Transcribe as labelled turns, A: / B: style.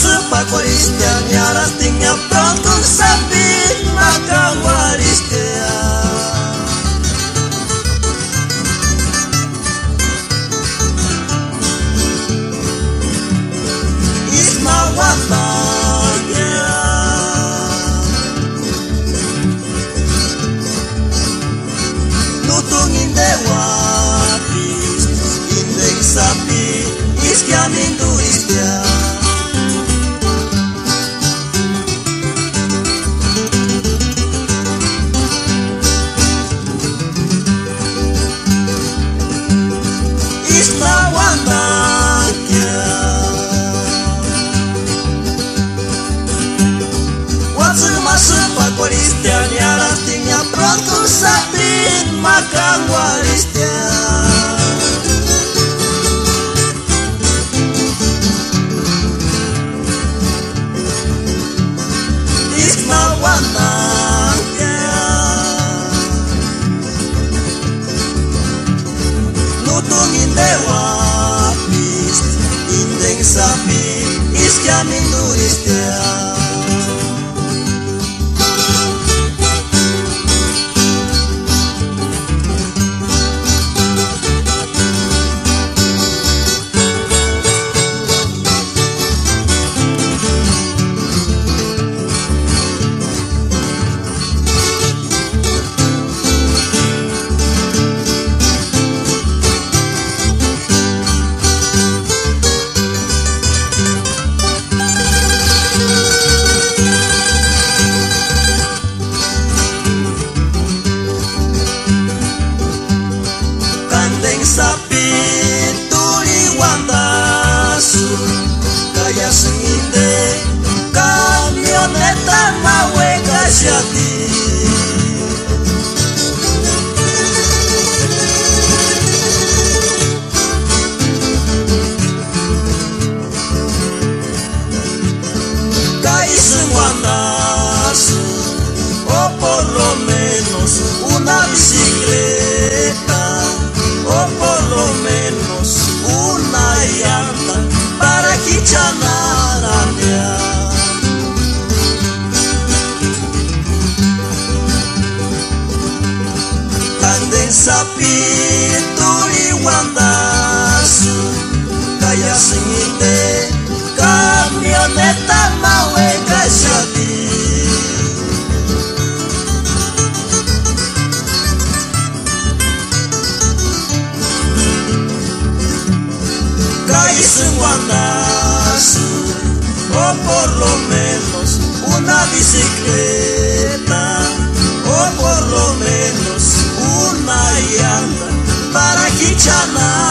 A: sepakorista nyarating protun sapi maka waris kea Ismawata kea Nutungin dewa Indek sapi Iskiamin turis Isami, iskya minduristya Kaya senginde Kamioneta mawe kasyati Kaisen wandasu O por lo menos una bicicleta Kandeng sapi tuli wandasu Kaya senginde Kamioneta mawe kasyati Caíse en Guandasu O por lo menos una bicicleta O por lo menos Maria, para que te amar.